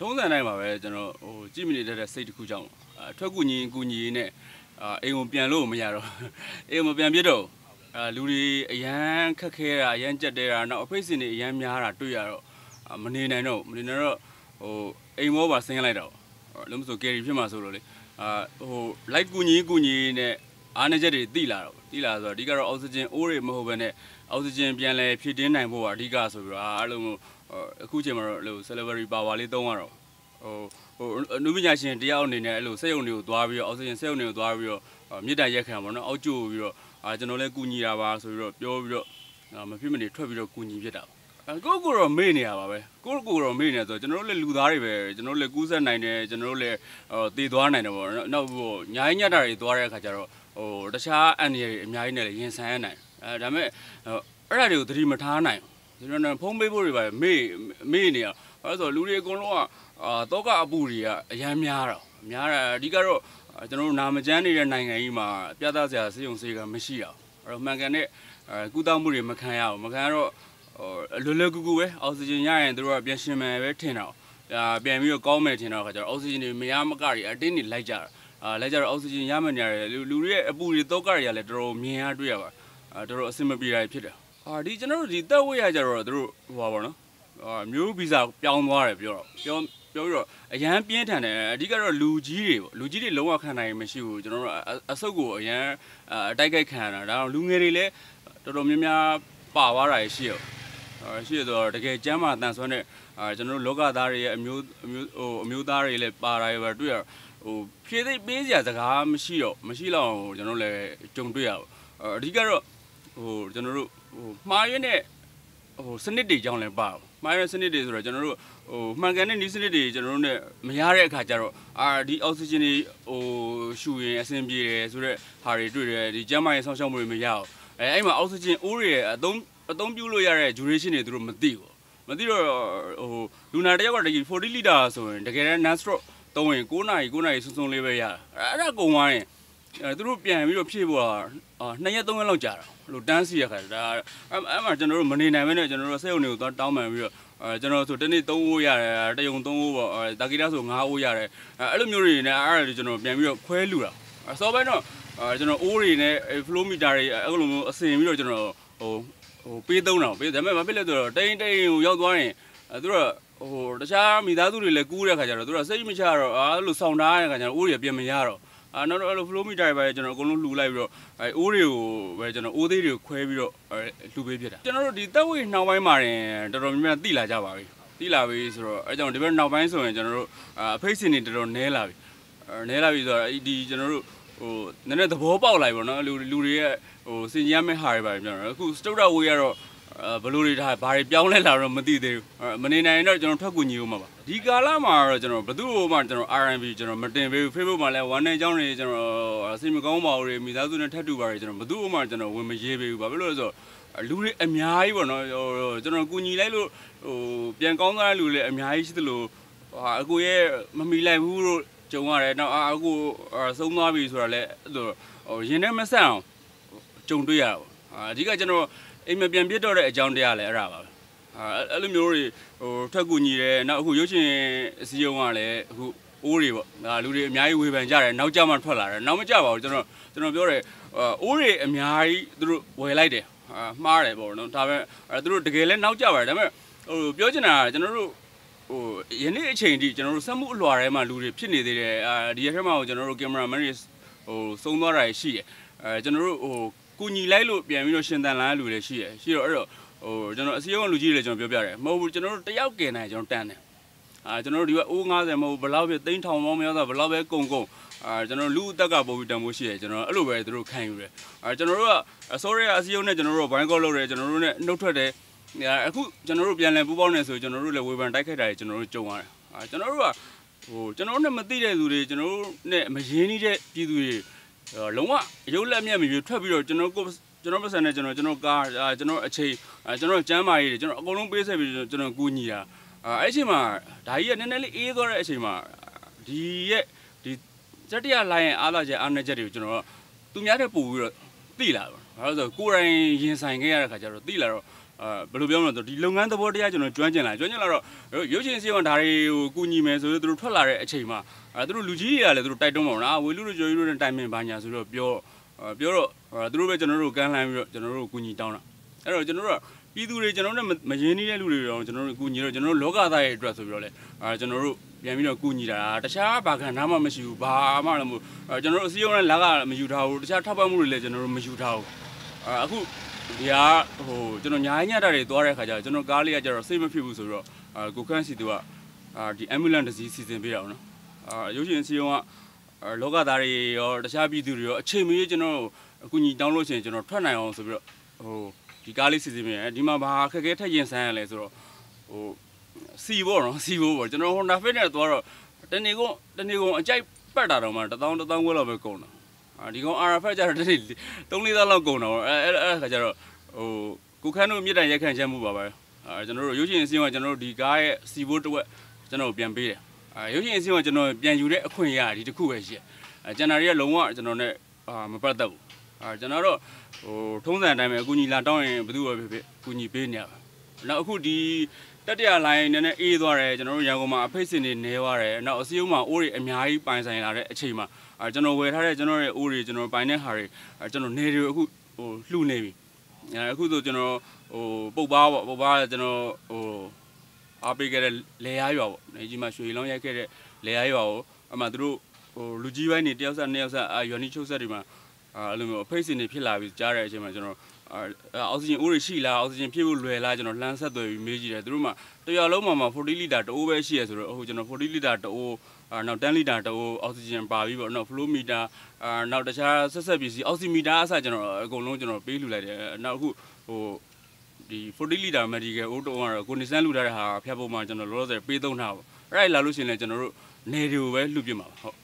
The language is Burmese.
ထုံးစံတိုင်းပါပဲကျွန်တော်ဟိုကြည့်မနေတဲ့စိတ်တစ်ခုကြောင့်အထွက်ကူညီကူညီနဲ့အာအိမ်ကိုပြန်လို့မရတော့အိမ်မပြန်ပြစ်တော့အာလူတွေအရန်ခက်ခဲတာအရန်ကြက်တဲတာနောက်အဖိတ်စင်တွေအရန်များတာတွေ့ရတော့မနေနိုင်တော့မနေနိုင်တော့ဟိုအိမ်မောပါဆင်းလိုက်တော့လုံးမဆိုကယ်ရီဖြစ်မှာဆိုလို့လေအာဟိုလိုက်ကူညီကူညီနဲ့အားနေချက်တွေတိလာတော့တိလာဆိုတော့အဓိကတော့အောက်ဆီဂျင်အိုးတွေမဟုတ်ဘဲနဲ့အောက်ဆီဂျင်ပြန်လဲဖြည့်တင်းနိုင်ဖို့ကအဓိကဆိုပြီးတော့အားလုံး အခုချိန်မှာတော့လို့ celebrity power လေးသုံးရတော့ဟိုဟိုအနုပညာရှင်တယောက်အနေနဲ့အဲ့လိုစက်ရုံတွေကိုသွားပြီးတော့အောက်ဆီဂျင်စက်ရုံတွေကိုသွားပြီးတော့မြေတ္တာရက်ခံပါတော့အောက်ကျိုးပြီးတော့အာကျွန်တော်လည်းကူညီတာပါဆိုပြီးတော့ပြောပြီးတော့မဖြစ်မနေထွက်ပြီးတော့ကူညီဖြစ်တာကိုကိုတော့မေ့နေရပါပဲကိုကိုတော့မေ့နေဆိုတော့ကျွန်တော်တို့လည်းလူသားတွေပဲကျွန်တော်တို့လည်းကူးဆက်နိုင်တယ်ကျွန်တော်တို့လည်းတည်သွားနိုင်တယ်ပေါ့နောက်ဟိုညာညက်တာတွေသွားတဲ့အခါကျတော့ဟိုတခြားအန်ရီတွေအများကြီးနဲ့လည်းရင်ဆိုင်ရနိုင်အဲဒါပေမဲ့အဲ့ဒါတွေကိုသတိမထားနိုင် ကျွန်တော်ဖုံးပေးဖို့တွေပါမေ့မေ့နေရအဲဆိုလူတွေအကုန်လုံးကအာတောကအပူတွေကအရန်များတော့များတာအဓိကတော့ကျွန်တော်တို့နာမကျန်းနေတဲ့နိုင်ငံကြီးမှာပြသစရာစေယုံစေကမရှိတော့အဲ့တော့မှန်ကန်တဲ့ကုသမှုတွေမခံရဘူးမခံရတော့လွယ်လွယ်ကူကူပဲအောက်ဆီဂျင်ရရင်တို့ကပြန်ရှင်မယ်ပဲထင်တော့ပြန်ပြီးတော့ကောင်းမယ်ထင်တော့ခါကျတော့အောက်ဆီဂျင်တွေမရမကတွေအတင်းတွေလိုက်ကြတာအာလိုက်ကြတော့အောက်ဆီဂျင်ရမှနေရတယ်လူလူတွေရဲ့အပူတွေတောကတွေကလည်းတော်တော်မြင်ရတွေ့ရပါအာတော်တော်အဆင်မပြေတာဖြစ်တယ် အာဒီကျွန်တော်တို့ဒီတက်ဝဲရကြတော့တို့ဟိုပါဘောနော်အာမျိုးဗီဇပြောင်းသွားတယ်ပြောတော့ပြောပြောပြီးတော့အရန်ပြင်းထန်တယ်အဓိကတော့လူကြီးတွေပေါ့လူကြီးတွေလုံးဝခံနိုင်မရှိဘူးကျွန်တော်တို့အဆုတ်ကိုအရန်အတိုက်ခိုက်ခံရတာဒါတော့လူငယ်တွေလည်းတော်တော်များများပါသွားတာရှိရောရှိရတော့တကယ်ကျမ်းမာတန်ဆွမ်းတဲ့အာကျွန်တော်တို့လောကသားတွေရဲ့အမျိုးအမျိုးဟိုအမျိုးသားတွေလည်းပါတာပဲတွေ့ရဟိုဖြည့်သိပေးစရာစကားမရှိတော့မရှိတော့ကျွန်တော်လည်းကြုံတွေ့ရပါအဓိကတော့ဟိုကျွန်တော်တို့ ဟိုမှားရတဲ့ဟိုစနစ်တွေကြောင်းလည်းပါမှားရတဲ့စနစ်တွေဆိုတော့ကျွန်တော်တို့ဟိုမှန်ကန်တဲ့နီးစနစ်တွေကျွန်တော်တို့ ਨੇ မရတဲ့အခါကျတော့အာဒီအောက်ဆီဂျင်တွေဟိုရှူရင်အဆင်ပြေတယ်ဆိုတော့ဟာတွေတွေ့တယ်ဒီကျန်းမာရေးဆောင်ရှောက်မှုတွေမရအောင်အဲအဲ့မှာအောက်ဆီဂျင်အိုးတွေအသုံးအသုံးပြုလို့ရတဲ့ duration တွေသူတို့မသိဘူးမသိတော့ဟိုလူနာတယောက်ကတကယ်40လီတာဆိုရင်တကယ်တမ်း non stroke သုံးရင်9နာရီ9နာရီစုံစုံလေးပဲရတာအဲ့ဒါကုန်သွားရင် အဲသူတို့ပြန်ပြီးတော့ဖြည့်ဖို့อ่า2ရက်3ရက်လောက်ကြာတာလို့တန်းစီရခါဒါအဲ့မှာကျွန်တော်တို့မနေနိုင်ဘဲနဲ့ကျွန်တော်တို့စက်ရုံတွေကိုသွားတောင်းပန်ပြီးတော့အဲကျွန်တော်ဆိုတနေ့3အိုးရတယ်တယုံ3အိုးပေါ့အဲတာကီတာဆို5အိုးရတယ်အဲ့လိုမျိုးတွေနဲ့အဲ့ဒါကျွန်တော်ပြန်ပြီးတော့ခွဲလူတာစောပိုင်းတော့အဲကျွန်တော်အိုးတွေနဲ့ flow meter တွေအဲ့လိုမျိုးအစင်ပြီးတော့ကျွန်တော်ဟိုဟိုပေးသုံးတာပေးဒါပေမဲ့မဖြစ်လဲဆိုတော့တိန်တိန်ကိုရောက်သွားရင်အဲသူတို့ဟိုတခြားမိသားစုတွေလည်းကူးတဲ့ခါကျတော့သူတို့စိတ်မချတော့အားလို့စောင့်ထားတဲ့ခါကျတော့အိုးတွေပြင်မရတော့ အာနောက်တော့အဲ့လို flow meter တွေပဲကျွန်တော်အကုန်လုံးလှူလိုက်ပြီးတော့အဲအိုးတွေကိုပဲကျွန်တော်အိုးသေးတွေကိုခွဲပြီးတော့လှူပေးဖြစ်တာကျွန်တော်တို့ဒီတက်ဝေးနှောင်းပိုင်းမှာရင်တော်တော်များများတိလာကြပါပြီတိလာပြီဆိုတော့အဲကြောင့်ဒီဘက်နောက်ပိုင်းဆိုရင်ကျွန်တော်တို့အဖိတ်စင်တွေတော်တော်နဲလာပြီနဲလာပြီဆိုတော့ဒီကျွန်တော်တို့ဟိုနည်းနည်းသဘောပေါက်လိုက်ပေါ့နော်လူလူတွေရဲ့ဟိုစင်ကြမ်းမဲ့ဟာတွေပါပြောတော့အခုစတုတ်တော်ဝေးကတော့ ဘလို့တွေဒါဘာတွေပြောင်းလဲလာတော့မသိသေးဘူးမနေနိုင်တော့ကျွန်တော်ထွက်ကူညီဦးမှာပါဒီကာလမှာတော့ကျွန်တော်ဘသူ့ဟိုမှာကျွန်တော် R&B ကျွန်တော်မတင်ပေးဘူး Facebook မှာလည်း one night ကြောင်းတွေကျွန်တော်စိတ်မကောင်းပါဘူးတွေမိသားစုနဲ့ထပ်တူပါတယ်ကျွန်တော်ဘသူ့ဟိုမှာကျွန်တော်ဝင်မရေးပေးဘူးဘာဖြစ်လို့လဲဆိုတော့လူတွေအများကြီးပေါ့နော်ကျွန်တော်ကူညီလိုက်လို့ဟိုပြန်ကောင်းသားလူတွေအများကြီးရှိသလိုဟာအကိုရဲ့မမီလိုက်ဘူးလို့ကြုံရတယ်နောက်အကိုဆုံးသွားပြီဆိုတာလည်းဟိုရင်ထဲမဆက်အောင်ကြုံတွေ့ရတာပေါ့အဓိကကျွန်တော် အိမ်မပြန်ပြစ်တော့တဲ့အကြောင်းတရားလည်းအဲ့ဒါပါပဲအဲ့လိုမျိုးတွေဟိုထွက်ကူညီတယ်နောက်အခုရုပ်ရှင်အစည်းအရုံးကလည်းအခုအိုးတွေပေါ့ဒါလူတွေအများကြီးဝေဖန်ကြတယ်နောက်ကြမှထွက်လာတယ်နောက်မကြပါဘူးကျွန်တော်ကျွန်တော်ပြောတယ်အိုးတွေအများကြီးသူတို့ဝယ်လိုက်တယ်မှားတယ်ပေါ့နော်ဒါပေမဲ့သူတို့တကယ်လဲနောက်ကြပါတယ်ဒါပေမဲ့ဟိုပြောချင်တာကကျွန်တော်တို့ဟိုယနေ့အချိန်ထိကျွန်တော်တို့စက်မှုအလွှာထဲမှာလူတွေဖြစ်နေသေးတယ်အာဒီရက်ထဲမှာကျွန်တော်တို့ကင်မရာမန်တွေဟိုစုံသွားတာရှိတယ်အဲကျွန်တော်တို့ဟို ကူညီလိုက်လို့ပြန်ပြီးတော့ရှင်တန်လာတဲ့လူတွေရှိတယ်ရှိတော့အဲ့တော့ဟိုကျွန်တော်အစည်းအဝေးလူကြီးတွေလည်းကျွန်တော်ပြောပြတယ်မဟုတ်ဘူးကျွန်တော်တို့တယောက်ကင်နိုင်ကျွန်တော်တန်းတယ်အာကျွန်တော်တို့ဒီကအိုး90မဟုတ်ဘလောက်ပဲသိန်းထောင်ပေါင်းများစွာဘလောက်ပဲကုန်ကုန်အာကျွန်တော်လူအသက်ကပုံပြီးတန်ဖို့ရှိတယ်ကျွန်တော်အဲ့လိုပဲသူတို့ခံယူတယ်အာကျွန်တော်တို့ကအစိုးရအစည်းအဝေးနဲ့ကျွန်တော်တို့ဘိုင်းကော့လုပ်တယ်ကျွန်တော်တို့နဲ့နှုတ်ထွက်တယ်အခုကျွန်တော်တို့ပြန်လည်ပူးပေါင်းနေဆိုကျွန်တော်တို့လည်းဝေဖန်တိုက်ခိုက်တာတွေကျွန်တော်တို့ကြုံရတယ်အာကျွန်တော်တို့ကဟိုကျွန်တော်တို့နဲ့မသိတဲ့သူတွေကျွန်တော်တို့နဲ့မရင်းနှီးတဲ့ပြည်သူတွေ လုံးဝရုပ်လက်မြတ်မရွေထွက်ပြီးတော့ကျွန်တော်ကိုကျွန်တော်ပတ်စံနဲ့ကျွန်တော်ကျွန်တော်ကားကျွန်တော်အချိန်ကျွန်တော်ကျမ်းမာရေးတွေကျွန်တော်အကုန်လုံးပေးဆက်ပြီးကျွန်တော်ကူညီတာအဲ့အချိန်မှာဒါကြီးကနည်းနည်းလေးအေးသွားတဲ့အချိန်မှာဒီရဲ့ဒီစက်တရလိုင်းရဲ့အားလာချက်အားနည်းချက်တွေကိုကျွန်တော်သူများတဲ့ပို့ပြီးတော့သိလာပါဘာလို့ဆိုကိုယ်တိုင်ရင်ဆိုင်ခဲ့ရတဲ့ခါကျတော့သိလာတော့အ ဘယ်လိုပြောမလဲဆိုဒီလုပ်ငန်းသဘောတရားကျွန်တော်ကျွမ်းကျင်လာကျွမ်းကျင်လာတော့ရုပ်ရှင်စီဝန်ဒါတွေကိုကူညီမယ်ဆိုတော့သူတို့ထွက်လာတဲ့အချိန်မှာအဲသူတို့လူကြီးတွေကလည်းသူတို့တိုက်တွန်းပါတော့ဝေလူတို့ကျော်ကြီးတို့နဲ့တိုင်ပင်ပါညာဆိုတော့ပြောပြောတော့သူတို့ပဲကျွန်တော်တို့ကမ်းလှမ်းပြီးတော့ကျွန်တော်တို့ကူညီတောင်းတာအဲ့တော့ကျွန်တော်တို့ပြည်သူတွေကျွန်တော်တို့မရင်းနှီးတဲ့လူတွေတော့ကျွန်တော်တို့ကူညီတော့ကျွန်တော်တို့လောကသားရဲ့အတွက်ဆိုပြီးတော့လေအဲကျွန်တော်တို့ပြန်ပြီးတော့ကူညီတာတခြားဘာခံနာမှမရှိဘူးဘာမှလည်းမဟုတ်ကျွန်တော်တို့အစည်းအဝေးနဲ့လက်ကမယူထားဘူးတခြားထောက်ပံ့မှုတွေလည်းကျွန်တော်တို့မယူထားဘူးအခု ဒီကဟိုကျွန်တော်ညာညတာတွေသွားတဲ့ခါကျတော့ကျွန်တော်ကားလေးကကျတော့စိတ်မဖြစ်ဘူးဆိုတော့အာကိုခန့်စီသူကအာဒီ ambulance တစ်စီးစီစဉ်ပေးတာနော်အာရုပ်ရှင်စီယုံကလောကသားတွေရောတခြားပြည်သူတွေရောအချိန်မရွေးကျွန်တော်အကူညီတောင်းလို့ရှိရင်ကျွန်တော်ထွက်နိုင်အောင်ဆိုပြီးတော့ဟိုဒီကားလေးစီစဉ်ပေးတယ်ဒီမှာဘာခက်ခဲထက်ရင်ဆန်းရလဲဆိုတော့ဟိုစီပေါ့နော်စီဖို့ပေါ့ကျွန်တော် Honda Fit နဲ့သွားတော့တနေ့ကုန်တနေ့ကုန်အကြိုက်ပတ်တာတော့မှ1000 1000ခွဲလောက်ပဲကုန်တာအာ ဒီကောင် RF ကျတော့တနေ့3 4သောင်းလောက်ကုန်တော့အဲအဲအဲ့ခါကျတော့ဟိုကိုခန်းတို့မြေတံရက်ခန့်ချက်မှုပါပဲအာကျွန်တော်တို့ရုပ်ရှင်အစင်းကကျွန်တော်တို့ဒီကားရဲ့စီဖို့တစ်ဝက်ကျွန်တော်ပြန်ပေးတယ်အာရုပ်ရှင်အစင်းကကျွန်တော်ပြန်ယူတဲ့အခွင့်အရေးဒီတစ်ခုပဲရှိတယ်အဲကျွန်တော်တွေကလုံးဝကျွန်တော်နဲ့အာမပတ်သက်ဘူးအာကျွန်တော်တို့ဟိုထုံးစံအတိုင်းပဲအကူညီလာတောင်းရင်ဘယ်သူပဲဖြစ်ဖြစ်အကူညီပေးနေရပါနောက်အခုဒီ တတရလိုင်းနည်းနည်းအေးသွားတယ်ကျွန်တော်တို့ရန်ကုန်မှာအဖိတ်စင်တွေနေသွားတယ်နောက်အစည်းအဝေးမှာအိုးတွေအများကြီးပိုင်ဆိုင်လာတဲ့အချိန်မှာအဲကျွန်တော်ဝယ်ထားတဲ့ကျွန်တော်ရဲ့အိုးတွေကျွန်တော်ပိုင်တဲ့ဟာတွေအဲကျွန်တော်နေတွေအခုဟိုလှူနေပြီအဲအခုဆိုကျွန်တော်ဟိုပုတ်ပါပေါ့ပုတ်ပါကျွန်တော်ဟိုအားပေးခဲ့တဲ့လေယားရွာပေါ့နေကြီးမှာရွှေလောင်းရိုက်ခဲ့တဲ့လေယားရွာကိုအမှသူတို့ဟိုလူကြီးပိုင်းနေတယောက်ဆက်နှစ်ယောက်ဆက်အာရွာနီချုပ်ဆက်တွေမှာအဲအဲ့လိုမျိုးအဖိတ်စင်တွေဖြစ်လာပြီးကြားတဲ့အချိန်မှာကျွန်တော် အောက်ဆီဂျင်အိုးတွေရှိလားအောက်ဆီဂျင်ဖြစ်ဖို့လွယ်လားကျွန်တော်လှမ်းဆက်သွယ်ပြီးမေးကြည့်တယ်သူတို့မှတရွာလုံးမှာမှာ40လီတာတအိုးပဲရှိရဆိုတော့အခုကျွန်တော်40လီတာတအိုးအာနောက်10လီတာတအိုးအောက်ဆီဂျင်ပါပြီးပေါ့နောက် flow meter အာနောက်တခြားဆက်ဆက်ပစ္စည်းအောက်ဆီမီတာအစကျွန်တော်အကုန်လုံးကျွန်တော်ပေးလှူလိုက်တယ်နောက်အခုဟိုဒီ40လီတာ medical အိုးတုံးကတော့ကိုနေစန်းလှူထားတဲ့ဟာဖြတ်ဖို့မှကျွန်တော်လောလောဆယ်ပေးသုံးထားပါအဲ့ဒါလာလို့ရှိရင်လည်းကျွန်တော်တို့နေတွေကိုပဲလှူပြမှာပါဟုတ်